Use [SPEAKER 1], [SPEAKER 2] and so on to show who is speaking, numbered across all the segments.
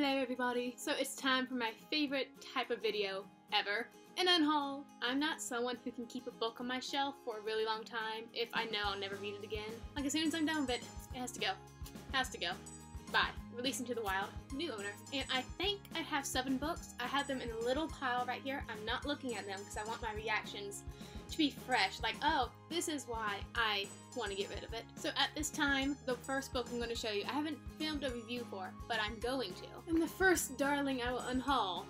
[SPEAKER 1] Hello everybody! So it's time for my favorite type of video ever, an unhaul. I'm not someone who can keep a book on my shelf for a really long time if I know I'll never read it again. Like as soon as I'm done with it, it has to go. Has to go. Bye. Release into the wild. New owner. And I think I have seven books. I have them in a little pile right here. I'm not looking at them because I want my reactions to be fresh. Like, oh, this is why I want to get rid of it. So at this time, the first book I'm going to show you, I haven't filmed a review for, but I'm going to. And the first darling I will unhaul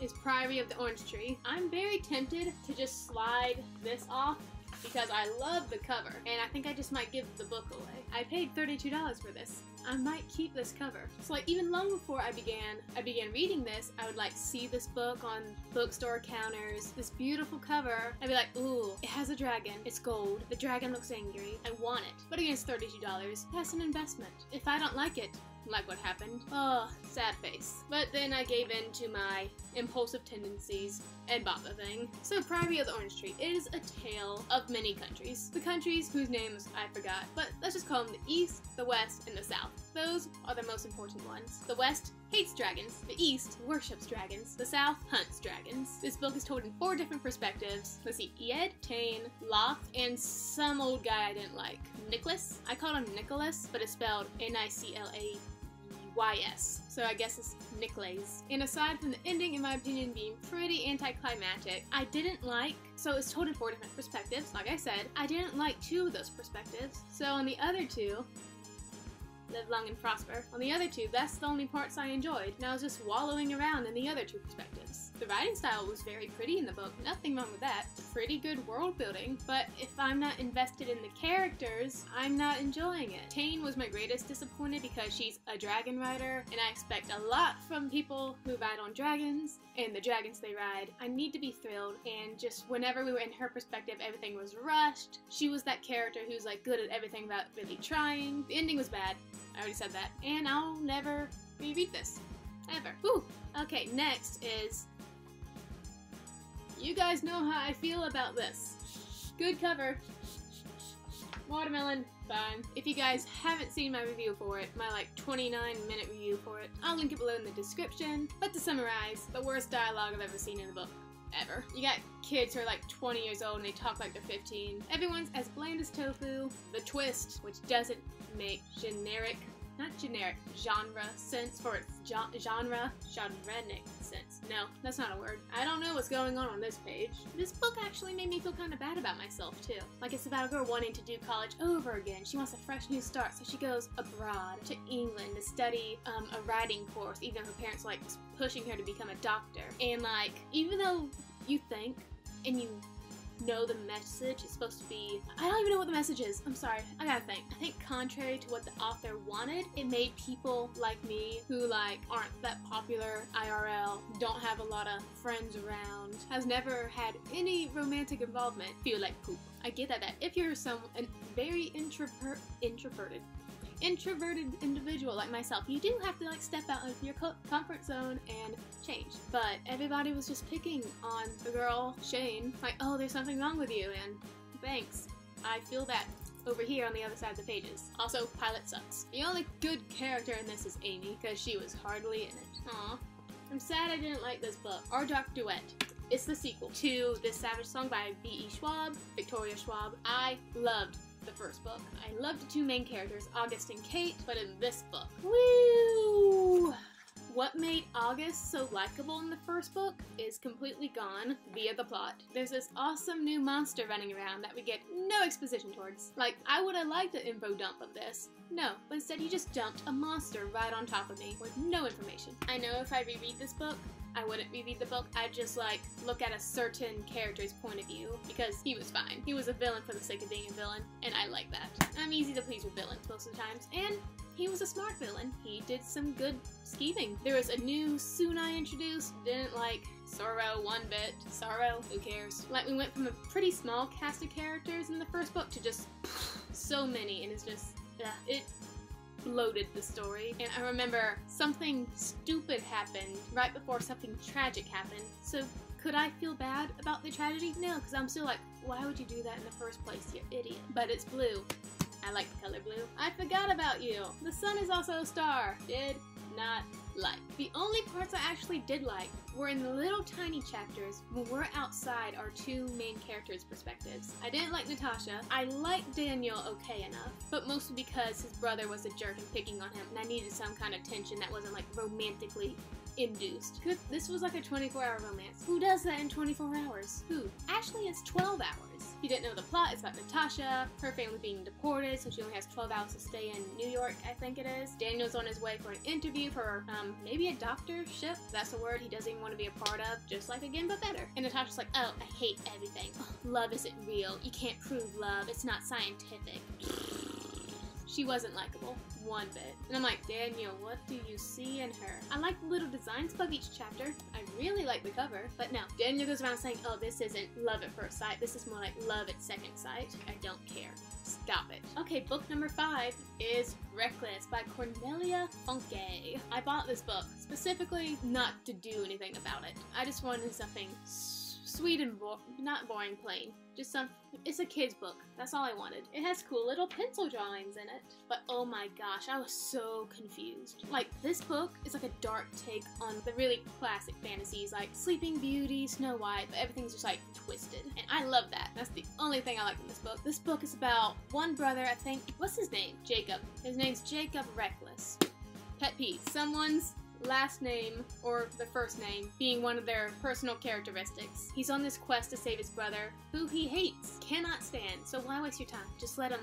[SPEAKER 1] is Priory of the Orange Tree. I'm very tempted to just slide this off because I love the cover, and I think I just might give the book away. I paid $32 for this. I might keep this cover. So like even long before I began, I began reading this, I would like see this book on bookstore counters, this beautiful cover. I'd be like, ooh, it has a dragon. It's gold. The dragon looks angry. I want it. But against $32, that's an investment. If I don't like it, like what happened. Oh, sad face. But then I gave in to my impulsive tendencies and bought the thing. So Priory of the Orange Tree is a tale of many countries. The countries whose names I forgot, but let's just call them the East, the West, and the South. Those are the most important ones. The West hates dragons, the East worships dragons, the South hunts dragons. This book is told in four different perspectives. Let's see, Ed, Tane, Loth, and some old guy I didn't like. Nicholas? I called him Nicholas, but it's spelled N-I-C-L-A YS. So I guess it's Nicholas. And aside from the ending, in my opinion, being pretty anticlimactic, I didn't like, so it's told in four different perspectives, like I said, I didn't like two of those perspectives. So on the other two, live long and prosper. On the other two, that's the only parts I enjoyed, and I was just wallowing around in the other two perspectives. The writing style was very pretty in the book, nothing wrong with that. Pretty good world building, but if I'm not invested in the characters, I'm not enjoying it. Tane was my greatest disappointment because she's a dragon rider, and I expect a lot from people who ride on dragons, and the dragons they ride. I need to be thrilled, and just whenever we were in her perspective, everything was rushed. She was that character who's like good at everything without really trying. The ending was bad. I already said that. And I'll never reread this. Ever. Whew. Okay, next is... You guys know how I feel about this. Good cover. Watermelon, fine. If you guys haven't seen my review for it, my like 29 minute review for it, I'll link it below in the description. But to summarize, the worst dialogue I've ever seen in a book ever. You got kids who are like 20 years old and they talk like they're 15. Everyone's as bland as tofu. The twist, which doesn't make generic, not generic, genre sense for its genre, genrenic sense. No, that's not a word. I don't know what's going on on this page. This book actually made me feel kind of bad about myself too. Like it's about a girl wanting to do college over again. She wants a fresh new start, so she goes abroad to England to study um, a writing course, even though her parents like pushing her to become a doctor. And like, even though you think and you know the message is supposed to be. I don't even know what the message is. I'm sorry. I gotta think. I think contrary to what the author wanted, it made people like me who like aren't that popular IRL, don't have a lot of friends around, has never had any romantic involvement, feel like poop. I get that that if you're some very introvert introverted introverted individual like myself, you do have to like step out of your comfort zone and change. But everybody was just picking on the girl Shane, like, oh, there's something wrong with you, and thanks. I feel that over here on the other side of the pages. Also, Pilot sucks. The only good character in this is Amy, because she was hardly in it. Aw. I'm sad I didn't like this book. Our Dark Duet. It's the sequel to This Savage Song by V.E. Schwab, Victoria Schwab. I loved the first book. I loved the two main characters, August and Kate, but in this book, woo! What made August so likable in the first book is completely gone via the plot. There's this awesome new monster running around that we get no exposition towards. Like, I would have liked the info dump of this. No, but instead he just dumped a monster right on top of me with no information. I know if I reread this book, I wouldn't reread the book. I'd just like look at a certain character's point of view because he was fine. He was a villain for the sake of being a villain, and I like that. I'm easy to please with villains most of the times, and he was a smart villain. He did some good scheming. There was a new Sunai introduced, didn't like Soro one bit. Soro, who cares? Like, we went from a pretty small cast of characters in the first book to just so many, and it's just, ugh, it bloated the story. And I remember something stupid happened right before something tragic happened. So could I feel bad about the tragedy? No, because I'm still like, why would you do that in the first place, you idiot? But it's blue. I like the color blue. I forgot about you. The sun is also a star. Did not like. The only parts I actually did like were in the little tiny chapters when we're outside our two main characters' perspectives. I didn't like Natasha. I liked Daniel okay enough, but mostly because his brother was a jerk and picking on him, and I needed some kind of tension that wasn't like romantically induced. This was like a 24 hour romance. Who does that in 24 hours? Who? Actually, it's 12 hours. If you didn't know the plot, it's about Natasha, her family being deported, so she only has 12 hours to stay in New York, I think it is. Daniel's on his way for an interview for um, maybe a doctorship. That's a word he doesn't even want to be a part of, just like again, but better. And Natasha's like, oh, I hate everything. love isn't real. You can't prove love. It's not scientific. she wasn't likable one bit. And I'm like, Daniel, what do you see in her? I like the little designs above each chapter. I really like the cover. But no, Daniel goes around saying, oh, this isn't love at first sight. This is more like love at second sight. I don't care. Stop it. Okay, book number five is Reckless by Cornelia Funke. I bought this book specifically not to do anything about it. I just wanted something sweet and bo not boring plain. Just some, it's a kid's book. That's all I wanted. It has cool little pencil drawings in it. But oh my gosh, I was so confused. Like, this book is like a dark take on the really classic fantasies like Sleeping Beauty, Snow White, but everything's just like twisted. And I love that. That's the only thing I like in this book. This book is about one brother, I think, what's his name? Jacob. His name's Jacob Reckless. Pet peeve. Someone's last name or the first name being one of their personal characteristics. He's on this quest to save his brother, who he hates, cannot stand, so why waste your time? Just let him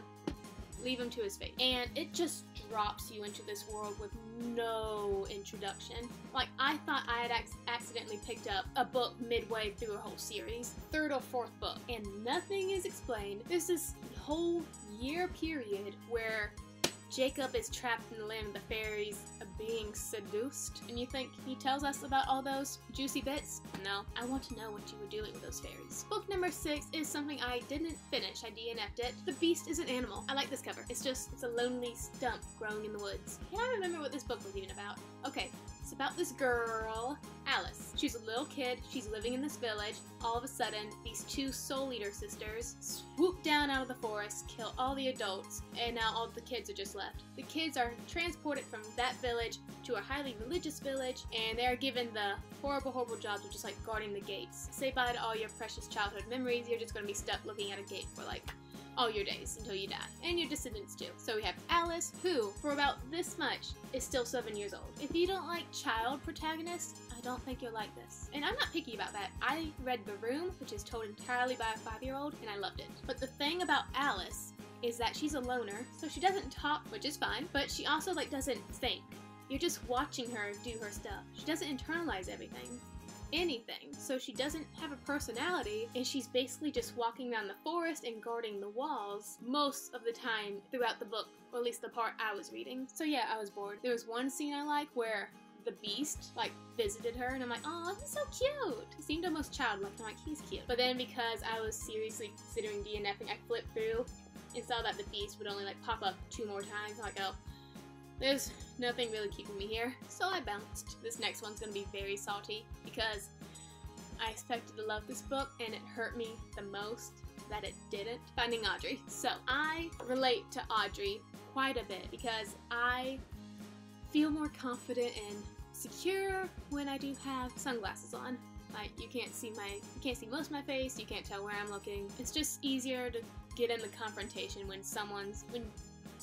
[SPEAKER 1] leave him to his fate. And it just drops you into this world with no introduction. Like, I thought I had ac accidentally picked up a book midway through a whole series, third or fourth book, and nothing is explained. There's this whole year period where Jacob is trapped in the land of the fairies, being seduced. And you think he tells us about all those juicy bits? No, I want to know what you were doing with those fairies. Book number six is something I didn't finish. I DNF'd it. The Beast is an animal. I like this cover. It's just, it's a lonely stump growing in the woods. Can I remember what this book was even about? Okay, it's about this girl, Alice. She's a little kid, she's living in this village. All of a sudden, these two soul eater sisters swoop down out of the forest, kill all the adults, and now all the kids are just left. The kids are transported from that village to a highly religious village, and they are given the horrible, horrible jobs of just like guarding the gates. Say bye to all your precious childhood memories, you're just gonna be stuck looking at a gate for like all your days until you die, and your descendants too. So we have Alice, who, for about this much, is still seven years old. If you don't like child protagonists, I don't think you'll like this. And I'm not picky about that. I read The Room, which is told entirely by a five-year-old, and I loved it. But the thing about Alice is that she's a loner, so she doesn't talk, which is fine, but she also like doesn't think. You're just watching her do her stuff. She doesn't internalize everything anything. So she doesn't have a personality, and she's basically just walking around the forest and guarding the walls most of the time throughout the book, or at least the part I was reading. So yeah, I was bored. There was one scene I like where the beast like visited her and I'm like, oh, he's so cute. He seemed almost childlike. I'm like, he's cute. But then because I was seriously considering DNFing, I flipped through and saw that the beast would only like pop up two more times. I'm like, oh, there's nothing really keeping me here, so I bounced. This next one's gonna be very salty because I expected to love this book and it hurt me the most that it didn't. Finding Audrey. So I relate to Audrey quite a bit because I feel more confident and secure when I do have sunglasses on. Like you can't see my you can't see most of my face, you can't tell where I'm looking. It's just easier to get in the confrontation when someone's when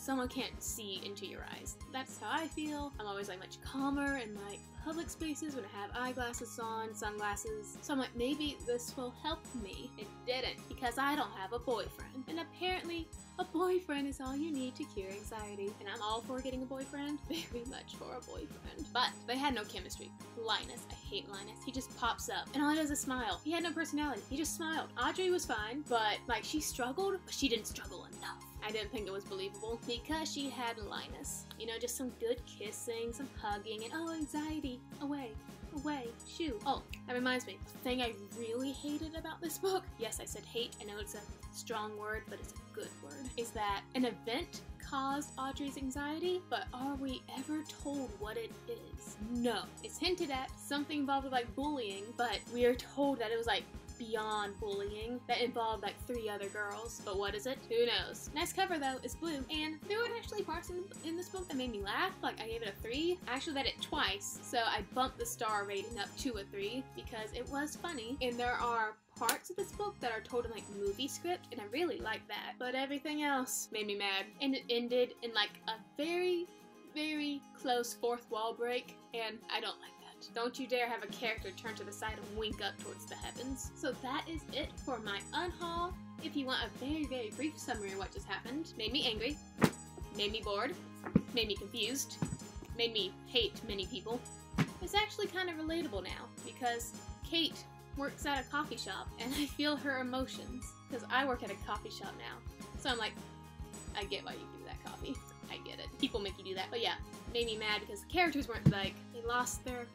[SPEAKER 1] someone can't see into your eyes. That's how I feel. I'm always like much calmer in like public spaces when I have eyeglasses on, sunglasses. So I'm like, maybe this will help me. It didn't because I don't have a boyfriend. And apparently a boyfriend is all you need to cure anxiety, and I'm all for getting a boyfriend, very much for a boyfriend. But they had no chemistry. Linus, I hate Linus. He just pops up, and all he does is smile. He had no personality. He just smiled. Audrey was fine, but like she struggled, but she didn't struggle enough. I didn't think it was believable because she had Linus. You know, just some good kissing, some hugging, and oh, anxiety, away away. Shoo. Oh, that reminds me. The thing I really hated about this book, yes, I said hate, I know it's a strong word, but it's a good word, is that an event caused Audrey's anxiety, but are we ever told what it is? No. It's hinted at, something involved with like bullying, but we are told that it was like beyond bullying that involved like three other girls. But what is it? Who knows? Nice cover though, it's blue. And there were actually parts in, in this book that made me laugh. Like I gave it a three. I actually read it twice, so I bumped the star rating up to a three because it was funny. And there are parts of this book that are told in like movie script, and I really like that. But everything else made me mad. And it ended in like a very, very close fourth wall break, and I don't like Don't you dare have a character turn to the side and wink up towards the heavens. So that is it for my unhaul. If you want a very, very brief summary of what just happened, made me angry, made me bored, made me confused, made me hate many people. It's actually kind of relatable now because Kate works at a coffee shop and I feel her emotions because I work at a coffee shop now. So I'm like, I get why you do that coffee. I get it. People make you do that. But yeah, made me mad because the characters weren't like, they lost their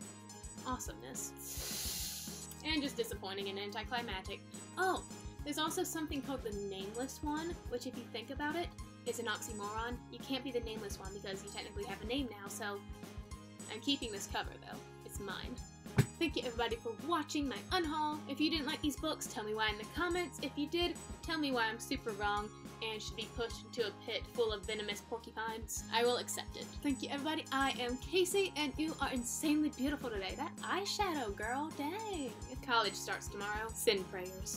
[SPEAKER 1] awesomeness. And just disappointing and anticlimactic. Oh, there's also something called the Nameless One, which if you think about it, is an oxymoron. You can't be the Nameless One because you technically have a name now, so I'm keeping this cover though. It's mine. Thank you everybody for watching my unhaul. If you didn't like these books, tell me why in the comments. If you did, tell me why I'm super wrong and should be pushed into a pit full of venomous porcupines. I will accept it. Thank you everybody. I am Casey and you are insanely beautiful today. That eyeshadow, girl, dang. If college starts tomorrow, send prayers.